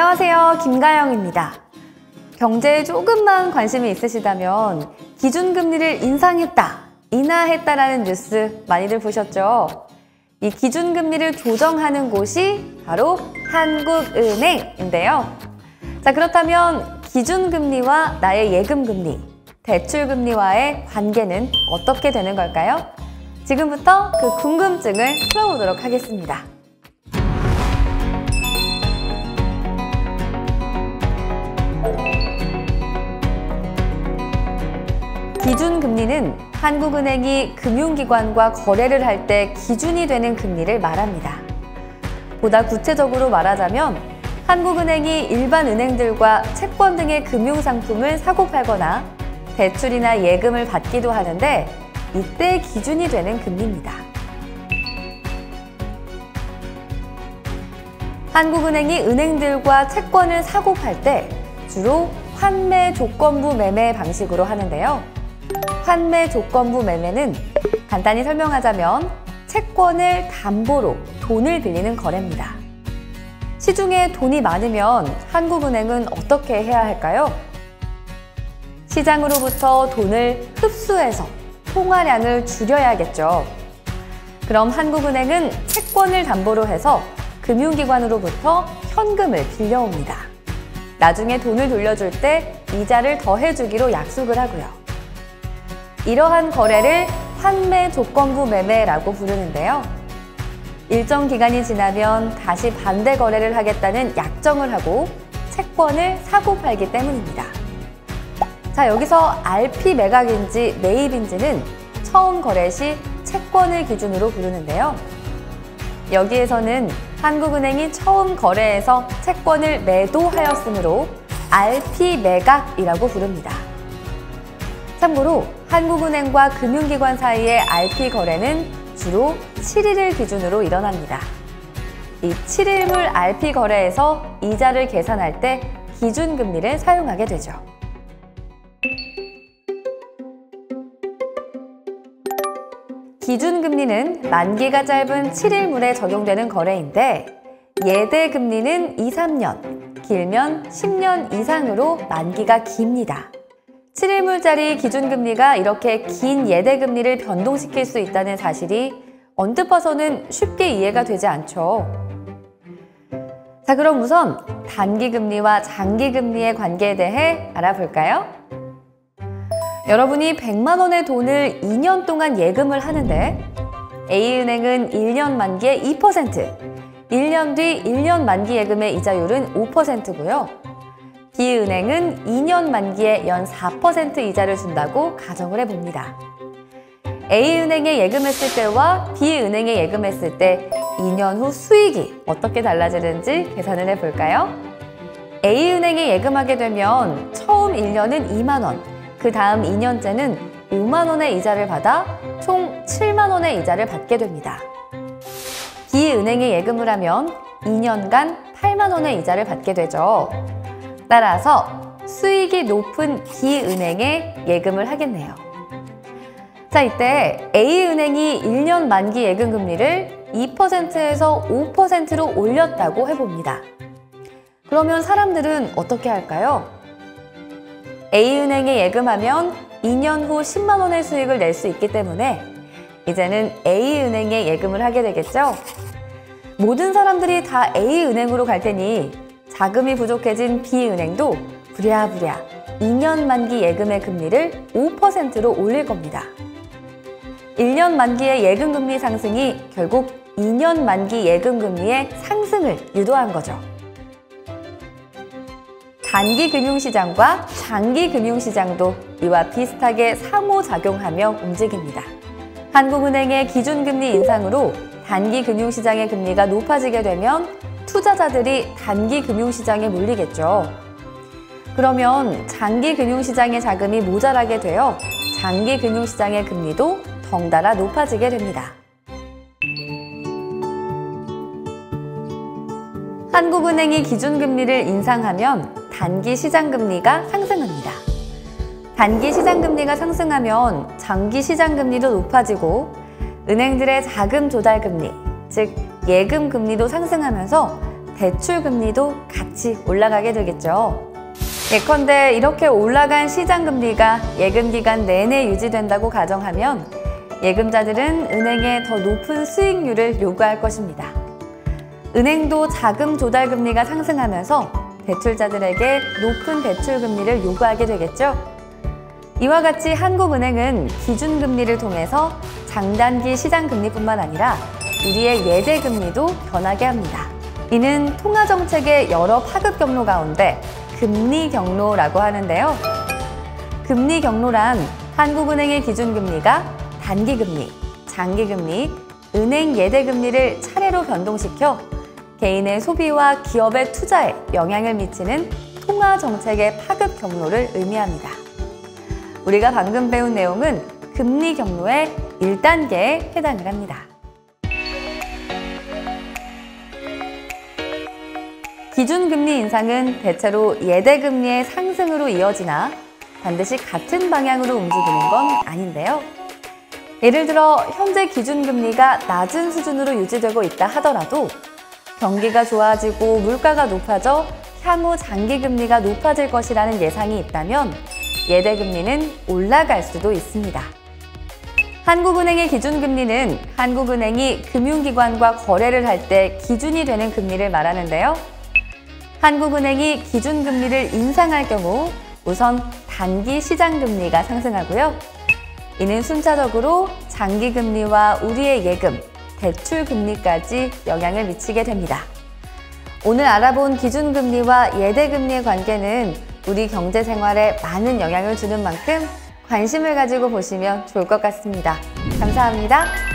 안녕하세요. 김가영입니다. 경제에 조금만 관심이 있으시다면 기준금리를 인상했다, 인하했다라는 뉴스 많이들 보셨죠? 이 기준금리를 조정하는 곳이 바로 한국은행인데요. 자, 그렇다면 기준금리와 나의 예금금리, 대출금리와의 관계는 어떻게 되는 걸까요? 지금부터 그 궁금증을 풀어보도록 하겠습니다. 기준금리는 한국은행이 금융기관과 거래를 할 때 기준이 되는 금리를 말합니다. 보다 구체적으로 말하자면 한국은행이 일반 은행들과 채권 등의 금융상품을 사고 팔거나 대출이나 예금을 받기도 하는데 이때 기준이 되는 금리입니다. 한국은행이 은행들과 채권을 사고 팔 때 주로 환매 조건부 매매 방식으로 하는데요. 환매 조건부 매매는 간단히 설명하자면 채권을 담보로 돈을 빌리는 거래입니다. 시중에 돈이 많으면 한국은행은 어떻게 해야 할까요? 시장으로부터 돈을 흡수해서 통화량을 줄여야겠죠. 그럼 한국은행은 채권을 담보로 해서 금융기관으로부터 현금을 빌려옵니다. 나중에 돈을 돌려줄 때 이자를 더해주기로 약속을 하고요. 이러한 거래를 환매 조건부 매매라고 부르는데요. 일정 기간이 지나면 다시 반대 거래를 하겠다는 약정을 하고 채권을 사고 팔기 때문입니다. 자, 여기서 RP 매각인지 매입인지는 처음 거래 시 채권을 기준으로 부르는데요. 여기에서는 한국은행이 처음 거래에서 채권을 매도하였으므로 RP 매각이라고 부릅니다. 참고로 한국은행과 금융기관 사이의 RP 거래는 주로 7일을 기준으로 일어납니다. 이 7일물 RP 거래에서 이자를 계산할 때 기준금리를 사용하게 되죠. 기준금리는 만기가 짧은 7일물에 적용되는 거래인데 예대금리는 2, 3년, 길면 10년 이상으로 만기가 깁니다. 7일물짜리 기준금리가 이렇게 긴 예대금리를 변동시킬 수 있다는 사실이 언뜻 봐서는 쉽게 이해가 되지 않죠. 자, 그럼 우선 단기금리와 장기금리의 관계에 대해 알아볼까요? 여러분이 100만 원의 돈을 2년 동안 예금을 하는데 A은행은 1년 만기에 2%, 1년 뒤 1년 만기 예금의 이자율은 5%고요. B은행은 2년 만기에 연 4% 이자를 준다고 가정을 해봅니다. A은행에 예금했을 때와 B은행에 예금했을 때 2년 후 수익이 어떻게 달라지는지 계산을 해볼까요? A은행에 예금하게 되면 처음 1년은 2만 원, 그 다음 2년째는 5만 원의 이자를 받아 총 7만 원의 이자를 받게 됩니다. B은행에 예금을 하면 2년간 8만 원의 이자를 받게 되죠. 따라서 수익이 높은 B은행에 예금을 하겠네요. 자, 이때 A은행이 1년 만기 예금 금리를 2%에서 5%로 올렸다고 해봅니다. 그러면 사람들은 어떻게 할까요? A은행에 예금하면 2년 후 10만 원의 수익을 낼 수 있기 때문에 이제는 A은행에 예금을 하게 되겠죠? 모든 사람들이 다 A은행으로 갈 테니 자금이 부족해진 B은행도 부랴부랴 2년 만기 예금의 금리를 5%로 올릴 겁니다. 1년 만기의 예금 금리 상승이 결국 2년 만기 예금 금리의 상승을 유도한 거죠. 단기 금융시장과 장기 금융시장도 이와 비슷하게 상호작용하며 움직입니다. 한국은행의 기준금리 인상으로 단기 금융시장의 금리가 높아지게 되면 투자자들이 단기 금융시장에 몰리겠죠. 그러면 장기 금융시장의 자금이 모자라게 되어 장기 금융시장의 금리도 덩달아 높아지게 됩니다. 한국은행이 기준금리를 인상하면 단기 시장금리가 상승합니다. 단기 시장금리가 상승하면 장기 시장금리도 높아지고 은행들의 자금 조달금리, 즉 예금 금리도 상승하면서 대출 금리도 같이 올라가게 되겠죠. 예컨대 이렇게 올라간 시장 금리가 예금 기간 내내 유지된다고 가정하면 예금자들은 은행에 더 높은 수익률을 요구할 것입니다. 은행도 자금 조달 금리가 상승하면서 대출자들에게 높은 대출 금리를 요구하게 되겠죠. 이와 같이 한국은행은 기준금리를 통해서 장단기 시장금리뿐만 아니라 우리의 예대 금리도 변하게 합니다. 이는 통화 정책의 여러 파급 경로 가운데 금리 경로라고 하는데요. 금리 경로란 한국은행의 기준금리가 단기금리, 장기금리, 은행 예대금리를 차례로 변동시켜 개인의 소비와 기업의 투자에 영향을 미치는 통화 정책의 파급 경로를 의미합니다. 우리가 방금 배운 내용은 금리 경로의 1단계에 해당을 합니다. 기준금리 인상은 대체로 예대금리의 상승으로 이어지나 반드시 같은 방향으로 움직이는 건 아닌데요. 예를 들어 현재 기준금리가 낮은 수준으로 유지되고 있다 하더라도 경기가 좋아지고 물가가 높아져 향후 장기금리가 높아질 것이라는 예상이 있다면 예대금리는 올라갈 수도 있습니다. 한국은행의 기준금리는 한국은행이 금융기관과 거래를 할 때 기준이 되는 금리를 말하는데요. 한국은행이 기준금리를 인상할 경우 우선 단기 시장금리가 상승하고요. 이는 순차적으로 장기금리와 우리의 예금, 대출금리까지 영향을 미치게 됩니다. 오늘 알아본 기준금리와 예대금리의 관계는 우리 경제 생활에 많은 영향을 주는 만큼 관심을 가지고 보시면 좋을 것 같습니다. 감사합니다.